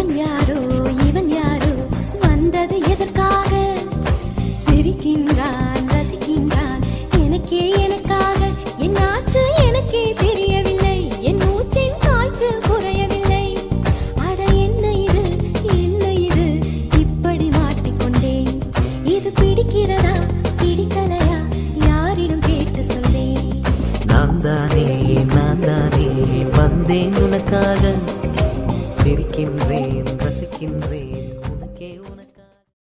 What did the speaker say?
இவன் யாரோ இவன் யாரோ வந்தது எதற்காக? சிரிக்கின்றான் ரசிக்கின்றான். எனக்கே எனக்காக. என் ஆச்சு எனக்கே தெரியவில்லை. என் மூச்சின் காய்ச்சல் குறையவில்லை. அட என்ன இது? என்ன இது? இப்படி மாட்டிக்கொண்டேன். இது பிடிக்கிறதா? பிடிக்கலையா? யாரிடம் கேட்டு சொல்லேன் நான் தானே நான் தானே வந்தேன் உனக்காக. சிரிக்கின்றேன் ரசிக்கின்றேன்.